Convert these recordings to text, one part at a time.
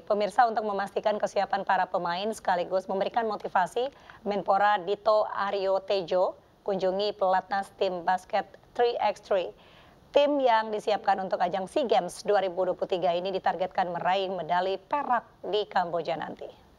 Pemirsa untuk memastikan kesiapan para pemain sekaligus memberikan motivasi, Menpora Dito Aryo Tejo kunjungi pelatnas tim basket 3x3. Tim yang disiapkan untuk ajang SEA Games 2023 ini ditargetkan meraih medali perak di Kamboja nanti.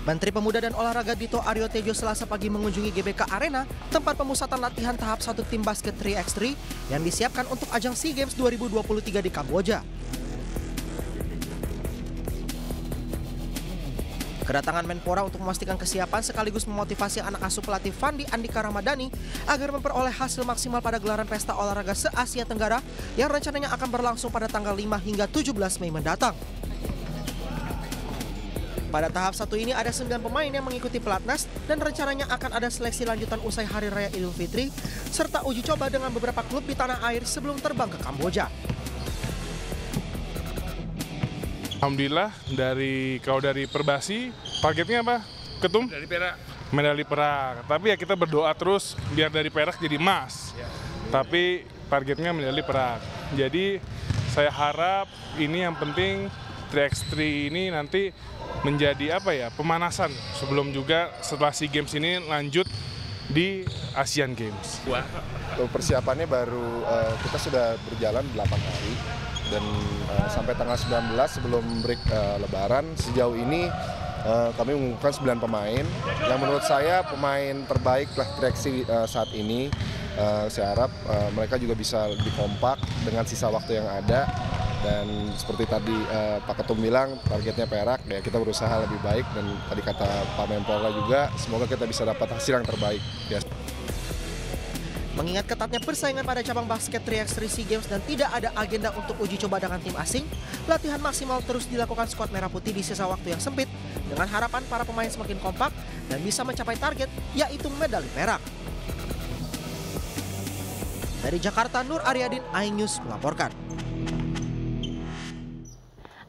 Menteri Pemuda dan Olahraga Dito Aryo Tejo selasa pagi mengunjungi GBK Arena, tempat pemusatan latihan tahap 1 tim basket 3x3 yang disiapkan untuk ajang SEA Games 2023 di Kamboja. Kedatangan Menpora untuk memastikan kesiapan sekaligus memotivasi anak asuh pelatih Fandi Andika Ramadhani agar memperoleh hasil maksimal pada gelaran pesta olahraga se-Asia Tenggara yang rencananya akan berlangsung pada tanggal 5 hingga 17 Mei mendatang. Pada tahap satu ini ada 9 pemain yang mengikuti pelatnas dan rencananya akan ada seleksi lanjutan usai Hari Raya Idul Fitri serta uji coba dengan beberapa klub di tanah air sebelum terbang ke Kamboja. Alhamdulillah dari kau dari Perbasi targetnya apa? Ketum? Dari Perak. Medali perak. Tapi ya kita berdoa terus biar dari perak jadi emas. Ya. Tapi targetnya medali perak. Jadi saya harap ini yang penting 3x3 ini nanti menjadi apa ya pemanasan sebelum juga setelah SEA Games ini lanjut di Asian Games. Wah. Persiapannya baru uh, kita sudah berjalan 8 hari dan uh, sampai tanggal 19 sebelum break uh, Lebaran sejauh ini uh, kami mengumumkan 9 pemain yang menurut saya pemain terbaik lah direksi uh, saat ini. Uh, saya harap uh, mereka juga bisa lebih kompak dengan sisa waktu yang ada dan seperti tadi uh, Pak Ketum bilang targetnya perak ya kita berusaha lebih baik dan tadi kata Pak Menpora juga semoga kita bisa dapat hasil yang terbaik ya. Mengingat ketatnya persaingan pada cabang basket 3x3 SEA Games dan tidak ada agenda untuk uji coba dengan tim asing, latihan maksimal terus dilakukan skuad Merah Putih di sisa waktu yang sempit dengan harapan para pemain semakin kompak dan bisa mencapai target yaitu medali perak. Dari Jakarta, Nur Aryadin, iNews melaporkan.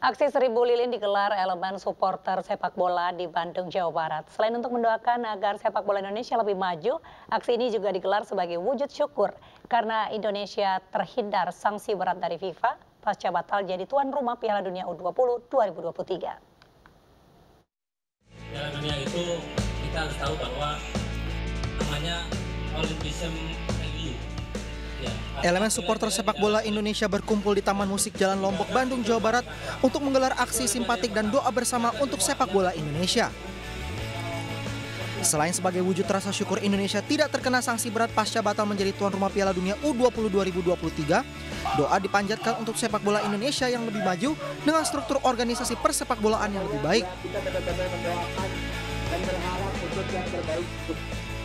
Aksi Seribu Lilin digelar elemen supporter sepak bola di Bandung, Jawa Barat. Selain untuk mendoakan agar sepak bola Indonesia lebih maju, aksi ini juga digelar sebagai wujud syukur karena Indonesia terhindar sanksi berat dari FIFA pasca batal jadi tuan rumah Piala Dunia U20 2023. Piala Dunia itu kita harus tahu bahwa namanya Olympism Elemen supporter sepak bola Indonesia berkumpul di Taman Musik Jalan Lombok, Bandung, Jawa Barat untuk menggelar aksi simpatik dan doa bersama untuk sepak bola Indonesia. Selain sebagai wujud rasa syukur Indonesia tidak terkena sanksi berat pasca batal menjadi tuan rumah Piala Dunia U20 2023, doa dipanjatkan untuk sepak bola Indonesia yang lebih maju dengan struktur organisasi persepak bolaan yang lebih baik.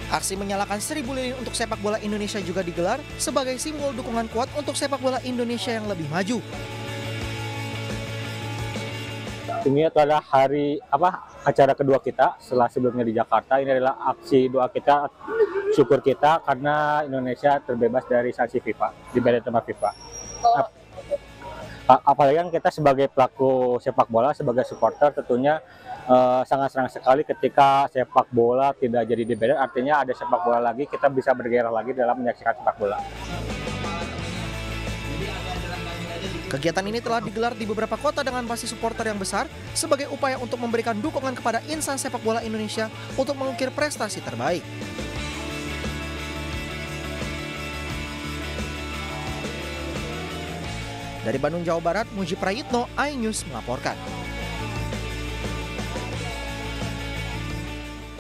Aksi menyalakan seribu lilin untuk sepak bola Indonesia juga digelar sebagai simbol dukungan kuat untuk sepak bola Indonesia yang lebih maju. Ini adalah hari apa acara kedua kita setelah sebelumnya di Jakarta. Ini adalah aksi doa kita, syukur kita karena Indonesia terbebas dari sanksi FIFA di badan tema FIFA. Apalagi kan kita sebagai pelaku sepak bola, sebagai supporter tentunya sangat senang sekali ketika sepak bola tidak jadi dibayar artinya ada sepak bola lagi kita bisa bergairah lagi dalam menyaksikan sepak bola Kegiatan ini telah digelar di beberapa kota dengan basis supporter yang besar sebagai upaya untuk memberikan dukungan kepada insan sepak bola Indonesia untuk mengukir prestasi terbaik. Dari Bandung, Jawa Barat, Muji Prayitno, iNews melaporkan.